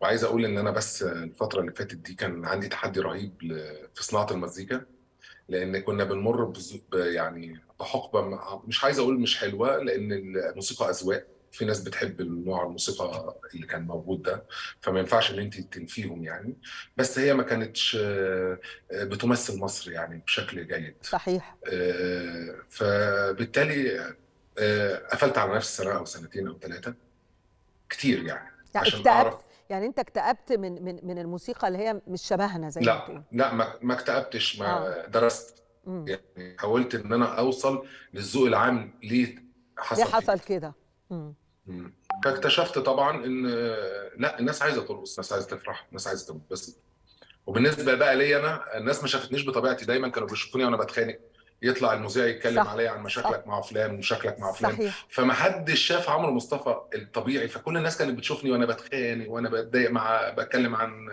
وعايز أقول إن أنا بس الفترة اللي فاتت دي كان عندي تحدي رهيب في صناعة المزيكا لأن كنا بنمر بز- يعني بحقبة مش عايز أقول مش حلوة لأن الموسيقى أذواق. في ناس بتحب النوع الموسيقى اللي كان موجود ده فما ينفعش إن أنت تنفيهم يعني. بس هي ما كانتش آه، بتمثل مصر يعني بشكل جيد. صحيح. آه، فبالتالي آه، قفلت على نفسي سنة أو سنتين أو ثلاثة كتير يعني. يعني عشان أعرف يعني انت اكتئبت من من من الموسيقى اللي هي مش شبهنا زي لا لا ما ما اكتئبتش ما درست. امم يعني حاولت إن أنا أوصل للذوق العام ليه ليه حصل كده. حصل كده. فاكتشفت طبعا إن آه، لا الناس عايزة ترقص الناس عايزة تفرح الناس عايزة تنبسط. وبالنسبة بقى لي أنا الناس ما شافتنيش بطبيعتي دايما كانوا بيشوفوني وأنا بتخانق. يطلع المذيع يتكلم صح عليا عن صح. مشاكلك مع فلان ومشاكلك مع فلان صحيح. فما حدش شاف عمرو مصطفى الطبيعي. فكل الناس كانت بتشوفني وأنا بتخانق وأنا بتضايق مع بتكلم عن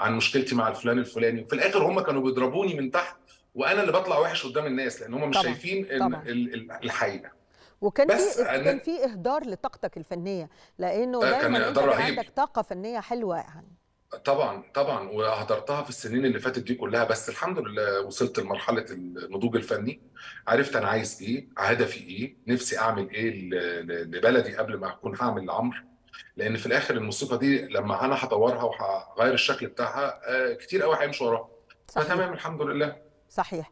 عن مشكلتي مع الفلان الفلاني. وفي الآخر هم كانوا بيضربوني من تحت وأنا اللي بطلع وحش قدام الناس لأن هم مش طبعا شايفين طبعا. ال- ال- الحقيقة. وكان في بس كان في إهدار لطاقتك الفنية لأنه آه، دايما أنت عندك طاقة فنية حلوة يعني. طبعا طبعا وهدرتها في السنين اللي فاتت دي كلها بس الحمد لله وصلت لمرحلة النضوج الفني. عرفت أنا عايز إيه هدفي إيه نفسي أعمل إيه لبلدي قبل ما أكون هعمل لعمرو. لأن في الآخر الموسيقى دي لما أنا هطورها وهغير الشكل بتاعها آه، كتير قوي هيمشوا وراها. فتمام الحمد لله. صحيح.